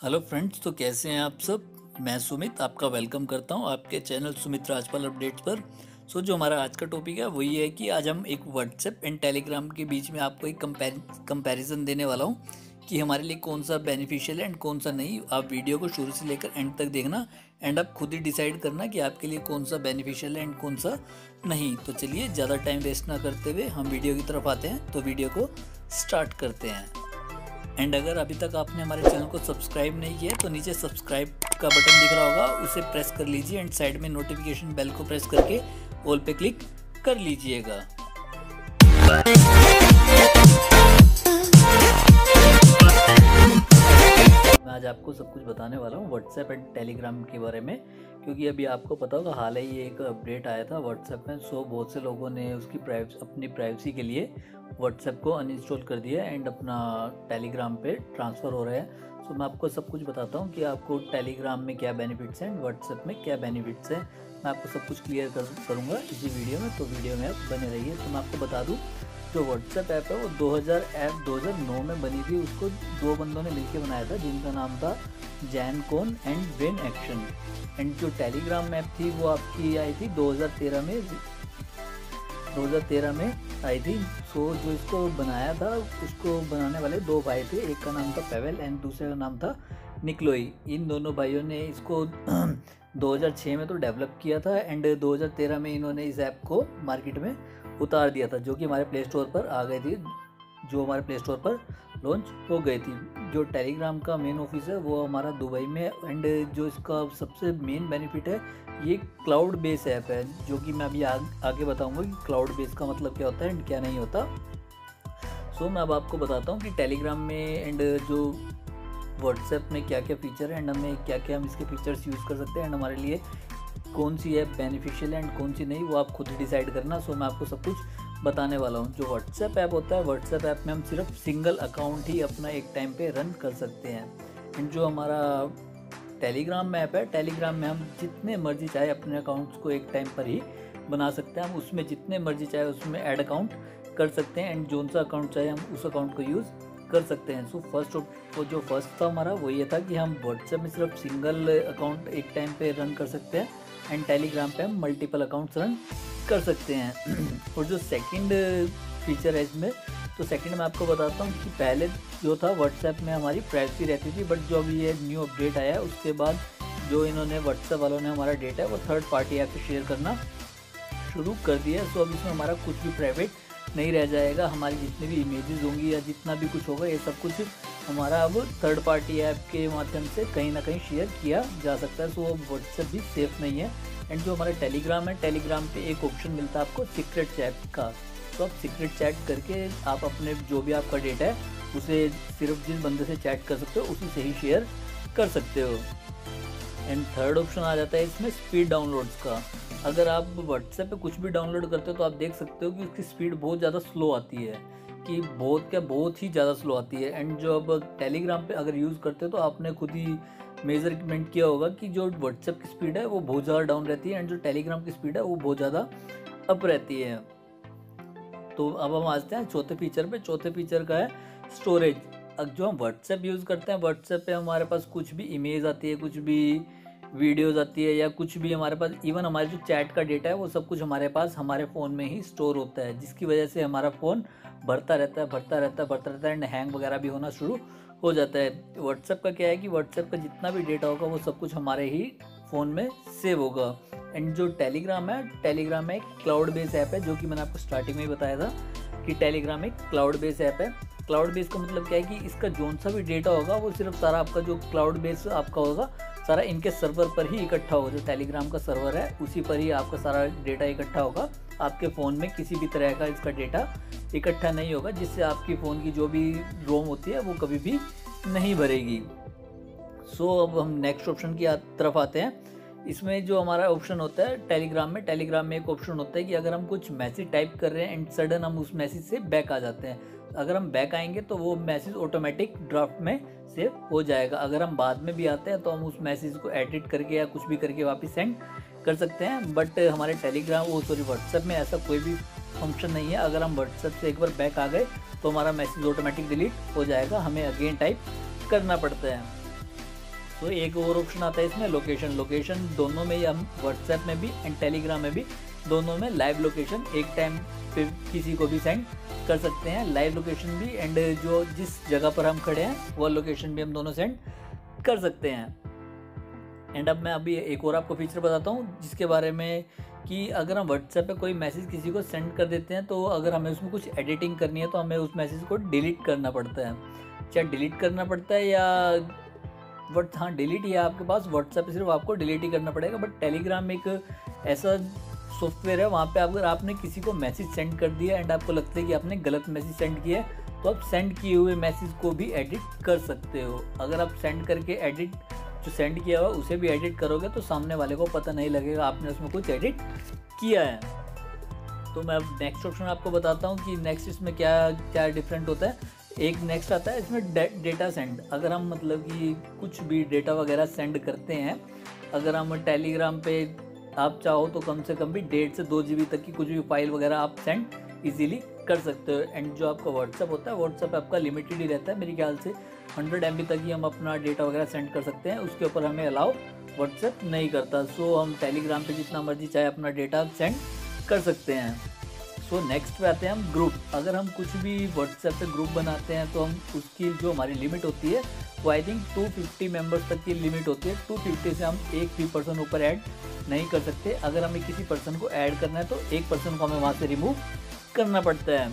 Hello friends तो कैसे हैं आप सब? मैं सुमित आपका वेलकम करता हूँ आपके चैनल सुमित राजपाल अपडेट्स पर। सो, जो हमारा आज का टॉपिक है वो ये है कि आज हम एक व्हाट्सएप एंड टेलीग्राम के बीच में आपको एक कंपैरिजन देने वाला हूँ कि हमारे लिए कौन सा बेनिफिशियल है एंड कौन सा नहीं। आप वीडियो को शुरू से लेकर एंड तक देखना एंड आप खुद ही डिसाइड करना कि आपके लिए कौन सा बेनिफिशियल है एंड कौन सा नहीं। तो चलिए, ज़्यादा टाइम वेस्ट ना करते हुए हम वीडियो की तरफ़ आते हैं तो वीडियो को स्टार्ट करते हैं। एंड अगर अभी तक आपने हमारे चैनल को सब्सक्राइब नहीं किया तो नीचे सब्सक्राइब का बटन दिख रहा होगा, उसे प्रेस कर लीजिए एंड साइड में नोटिफिकेशन बेल को प्रेस करके ऑल पे क्लिक कर लीजिएगा। मैं आज आपको सब कुछ बताने वाला हूँ व्हाट्सएप एंड टेलीग्राम के बारे में, क्योंकि अभी आपको पता होगा, हाल ही एक अपडेट आया था व्हाट्सएप में सो बहुत से लोगों ने उसकी प्राइवेसी अपनी प्राइवेसी के लिए व्हाट्सएप को अनइंस्टॉल कर दिया एंड अपना टेलीग्राम पे ट्रांसफ़र हो रहा है। सो मैं आपको सब कुछ बताता हूँ कि आपको टेलीग्राम में क्या बेनिफिट्स हैं एंड व्हाट्सएप में क्या बेनिफिट्स हैं। मैं आपको सब कुछ क्लियर कर, करूँगा इसी वीडियो में तो वीडियो में आप बने रहिए। तो मैं आपको बता दूँ जो व्हाट्सएप ऐप है, वो 2000 ऐप 2009 में बनी थी। उसको दो बंदों ने मिलकर बनाया था, जिनका नाम था जैन कोन एंड वेन एक्शन एंड जो टेलीग्राम ऐप थी, वो आपकी आई थी 2013 में। 2013 में आई थी। सो जो इसको बनाया था, उसको बनाने वाले दो भाई थे। एक का नाम था पेवेल एंड दूसरे का नाम था निकलोई इन दोनों भाइयों ने इसको 2006 में तो डेवलप किया था एंड 2013 में इन्होंने इस ऐप को मार्केट में उतार दिया था जो कि हमारे प्ले स्टोर पर आ गई थी जो हमारे प्ले स्टोर पर लॉन्च हो गई थी। जो टेलीग्राम का मेन ऑफ़िस है वो हमारा दुबई में एंड जो इसका सबसे मेन बेनिफिट है ये क्लाउड बेस ऐप है जो कि मैं अभी आ, आगे बताऊँगा कि क्लाउड बेस का मतलब क्या होता है एंड क्या नहीं होता। सो so, मैं अब आपको बताता हूँ कि टेलीग्राम में एंड जो व्हाट्सएप में क्या क्या फ़ीचर है एंड हमें क्या क्या हम इसके फीचर्स यूज़ कर सकते हैं एंड हमारे लिए कौन सी ऐप बेनिफिशियल है एंड कौन सी नहीं, वो आप खुद ही डिसाइड करना। सो मैं आपको सब कुछ बताने वाला हूँ। जो व्हाट्सएप ऐप होता है व्हाट्सएप ऐप में हम सिर्फ़ सिंगल अकाउंट ही अपना एक टाइम पे रन कर सकते हैं। एंड जो हमारा टेलीग्राम ऐप है टेलीग्राम में हम जितने मर्ज़ी चाहे अपने अकाउंट्स को एक टाइम पर ही बना सकते हैं। हम उसमें जितने मर्ज़ी चाहे उसमें ऐड अकाउंट कर सकते हैं एंड जोन सा अकाउंट चाहे हम उस अकाउंट को यूज़ कर सकते हैं। सो फ़र्स्ट वो जो फ़र्स्ट था हमारा, वो ये था कि हम व्हाट्सएप में सिर्फ़ सिंगल अकाउंट एक टाइम पे रन कर सकते हैं एंड टेलीग्राम पे हम मल्टीपल अकाउंट्स रन कर सकते हैं। और जो सेकंड फीचर है इसमें तो सेकंड मैं आपको बताता हूँ कि पहले जो था व्हाट्सएप में हमारी प्राइवेसी रहती थी बट जो अभी ये न्यू अपडेट आया है उसके बाद जो इन्होंने व्हाट्सएप वालों ने हमारा डेटा है, वो थर्ड पार्टी ऐप से शेयर करना शुरू कर दिया है। सो, अब इसमें हमारा कुछ भी प्राइवेट नहीं रह जाएगा। हमारी जितनी भी इमेजेस होंगी या जितना भी कुछ होगा, ये सब कुछ हमारा अब थर्ड पार्टी ऐप के माध्यम से कहीं ना कहीं शेयर किया जा सकता है। सो अब व्हाट्सएप भी सेफ़ नहीं है। एंड जो हमारा टेलीग्राम है टेलीग्राम पे एक ऑप्शन मिलता है आपको सीक्रेट चैट का। तो आप सीक्रेट चैट करके आप अपने जो भी आपका डेटा है, उसे सिर्फ़ जिस बंदे से चैट कर सकते हो, उसी से ही शेयर कर सकते हो। एंड थर्ड ऑप्शन आ जाता है इसमें स्पीड डाउनलोड्स का। अगर आप व्हाट्सएप पे कुछ भी डाउनलोड करते हो तो आप देख सकते हो कि उसकी स्पीड बहुत ज़्यादा स्लो आती है। कि बहुत क्या, बहुत ही ज़्यादा स्लो आती है। एंड जो अब टेलीग्राम पे अगर यूज़ करते हो तो आपने खुद ही मेज़रमेंट किया होगा कि जो व्हाट्सएप की स्पीड है, वो बहुत ज़्यादा डाउन रहती है। एंड जो टेलीग्राम की स्पीड है, वो बहुत ज़्यादा अप रहती है। तो अब हम आते हैं चौथे फीचर पे। चौथे फीचर का है स्टोरेज अब जो हम व्हाट्सएप यूज़ करते हैं व्हाट्सएप पे हमारे पास कुछ भी इमेज आती है, कुछ भी वीडियोज़ आती है या कुछ भी हमारे पास इवन हमारे जो चैट का डेटा है, वो सब कुछ हमारे पास, हमारे फ़ोन में ही स्टोर होता है, जिसकी वजह से हमारा फ़ोन भरता रहता है भरता रहता है भरता रहता है एंड हैंग वगैरह भी होना शुरू हो जाता है। व्हाट्सएप का क्या है कि व्हाट्सएप का जितना भी डेटा होगा, वो सब कुछ हमारे ही फ़ोन में सेव होगा। एंड जो टेलीग्राम है टेलीग्राम एक क्लाउड बेस ऐप है, जो कि मैंने आपको स्टार्टिंग में ही बताया था कि टेलीग्राम एक क्लाउड बेस ऐप है। क्लाउड बेस का मतलब क्या है कि इसका जोन सा भी डेटा होगा, वो सिर्फ़ सारा आपका जो क्लाउड बेस आपका होगा सारा इनके सर्वर पर ही इकट्ठा होगा जो टेलीग्राम का सर्वर है उसी पर ही आपका सारा डेटा इकट्ठा होगा। आपके फ़ोन में किसी भी तरह का इसका डेटा इकट्ठा नहीं होगा जिससे आपकी फ़ोन की जो भी रोम होती है वो कभी भी नहीं भरेगी। सो so, अब हम नेक्स्ट ऑप्शन की तरफ़ आते हैं। इसमें जो हमारा ऑप्शन होता है टेलीग्राम में टेलीग्राम में एक ऑप्शन होता है कि अगर हम कुछ मैसेज टाइप कर रहे हैं एंड सडन हम उस मैसेज से बैक आ जाते हैं। अगर हम बैक आएँगे तो वो मैसेज ऑटोमेटिक ड्राफ्ट में सेव हो जाएगा। अगर हम बाद में भी आते हैं तो हम उस मैसेज को एडिट करके या कुछ भी करके वापस सेंड कर सकते हैं। बट हमारे टेलीग्राम वो सॉरी व्हाट्सएप में ऐसा कोई भी फ़ंक्शन नहीं है। अगर हम व्हाट्सएप से एक बार बैक आ गए तो हमारा मैसेज ऑटोमेटिक डिलीट हो जाएगा। हमें अगेन टाइप करना पड़ता है। तो एक और ऑप्शन आता है इसमें लोकेशन लोकेशन दोनों में ही हम व्हाट्सएप में भी एंड टेलीग्राम में भी दोनों में लाइव लोकेशन एक टाइम पे किसी को भी सेंड कर सकते हैं। लाइव लोकेशन भी एंड जो जिस जगह पर हम खड़े हैं वह लोकेशन भी हम दोनों सेंड कर सकते हैं। एंड अब मैं अभी एक और आपको फीचर बताता हूँ, जिसके बारे में कि अगर हम व्हाट्सएप पे कोई मैसेज किसी को सेंड कर देते हैं तो अगर हमें उसमें कुछ एडिटिंग करनी है तो हमें उस मैसेज को डिलीट करना पड़ता है। चाहे डिलीट करना पड़ता है या बट हाँ डिलीट ही है आपके पास व्हाट्सएप सिर्फ़ आपको डिलीट ही करना पड़ेगा बट टेलीग्राम एक ऐसा सॉफ्टवेयर है, वहाँ पे अगर आपने किसी को मैसेज सेंड कर दिया एंड आपको लगता है कि आपने गलत मैसेज सेंड किया है तो आप सेंड किए हुए मैसेज को भी एडिट कर सकते हो। अगर आप सेंड करके एडिट जो सेंड किया हुआ, उसे भी एडिट करोगे तो सामने वाले को पता नहीं लगेगा आपने उसमें कुछ एडिट किया है। तो मैं अब नेक्स्ट ऑप्शन आपको बताता हूँ कि नेक्स्ट इसमें क्या क्या डिफरेंट होता है। एक नेक्स्ट आता है, इसमें डेटा सेंड अगर हम मतलब कि कुछ भी डेटा वगैरह सेंड करते हैं, अगर हम टेलीग्राम पे आप चाहो तो कम से कम भी डेढ़ से दो जीबी तक की कुछ भी फ़ाइल वगैरह आप सेंड इजीली कर सकते हो। एंड जो आपका व्हाट्सअप होता है व्हाट्सअप आपका लिमिटेड ही रहता है मेरे ख्याल से। हंड्रेड एमबी तक ही हम अपना डेटा वगैरह सेंड कर सकते हैं उसके ऊपर हमें अलाउ व्हाट्सएप नहीं करता। सो so, हम टेलीग्राम पे जितना मर्ज़ी चाहे अपना डेटा सेंड कर सकते हैं। सो so, नेक्स्ट पे आते हैं हम ग्रुप अगर हम कुछ भी व्हाट्सएप पे ग्रुप बनाते हैं तो हम उसकी जो हमारी लिमिट होती है वो आई थिंक 250 मेंबर्स तक की लिमिट होती है। 250 से हम एक भी पर्सन ऊपर ऐड नहीं कर सकते। अगर हमें किसी पर्सन को ऐड करना है तो एक पर्सन को हमें वहाँ से रिमूव करना पड़ता है।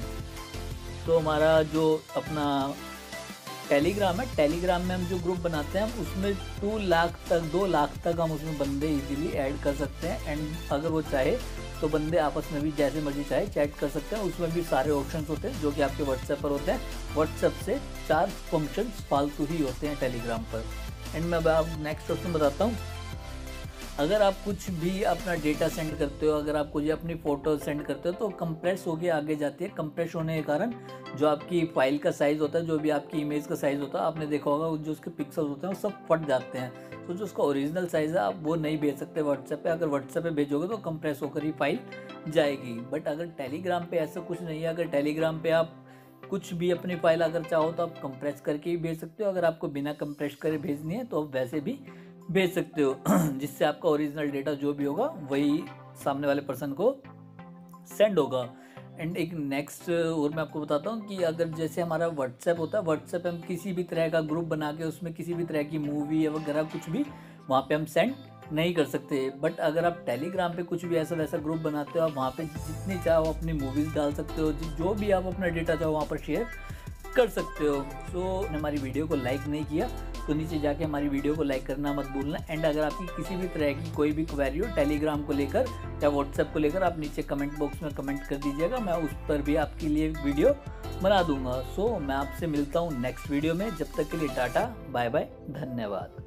तो हमारा जो अपना टेलीग्राम है टेलीग्राम में हम जो ग्रुप बनाते हैं, हम उसमें टू लाख तक, दो लाख तक हम उसमें बंदे इजीली ऐड कर सकते हैं। एंड अगर वो चाहे तो बंदे आपस में भी जैसे मर्ज़ी चाहे चैट कर सकते हैं। उसमें भी सारे ऑप्शंस होते हैं, जो कि आपके व्हाट्सएप पर होते हैं। व्हाट्सएप से चार फ़ंक्शन फालतू ही होते हैं टेलीग्राम पर। एंड मैं अब नेक्स्ट ऑप्शन बताता हूँ। अगर आप कुछ भी अपना डेटा सेंड करते हो, अगर आप कुछ अपनी फ़ोटो सेंड करते हो तो कंप्रेस होके आगे जाती है। कंप्रेस होने के कारण जो आपकी फ़ाइल का साइज़ होता है, जो भी आपकी इमेज का साइज़ होता है, आपने देखा होगा, जो उसके पिक्सल्स होते हैं, वो सब फट जाते हैं। तो जो उसका ओरिजिनल साइज़ है, आप वो नहीं भेज सकते व्हाट्सएप पे। अगर व्हाट्सएप पे भेजोगे तो कंप्रेस होकर ही फ़ाइल जाएगी। बट अगर टेलीग्राम पे ऐसा कुछ नहीं है, अगर टेलीग्राम पे आप कुछ भी अपनी फ़ाइल अगर चाहो तो आप कंप्रेस करके ही भेज सकते हो। अगर आपको बिना कंप्रेस करे भेजनी है तो आप वैसे भी भेज सकते हो। जिससे आपका ओरिजिनल डेटा जो भी होगा वही सामने वाले पर्सन को सेंड होगा। एंड एक नेक्स्ट और मैं आपको बताता हूँ कि अगर जैसे हमारा व्हाट्सएप होता है व्हाट्सएप हम किसी भी तरह का ग्रुप बना के उसमें किसी भी तरह की मूवी या वगैरह कुछ भी वहाँ पे हम सेंड नहीं कर सकते। बट अगर आप टेलीग्राम पे कुछ भी ऐसा वैसा ग्रुप बनाते हो आप वहाँ पे जितनी चाहो अपनी मूवीज़ डाल सकते हो जो भी आप अपना डेटा चाहो वहाँ पर शेयर कर सकते हो। सो so, हमारी वीडियो को लाइक नहीं किया। तो नीचे जाके हमारी वीडियो को लाइक करना मत भूलना। एंड अगर आपकी किसी भी तरह की कोई भी क्वेरी हो टेलीग्राम को लेकर या व्हाट्सएप को लेकर आप नीचे कमेंट बॉक्स में कमेंट कर दीजिएगा। मैं उस पर भी आपके लिए वीडियो बना दूँगा। सो so, मैं आपसे मिलता हूँ नेक्स्ट वीडियो में। जब तक के लिए टाटा बाय बाय धन्यवाद।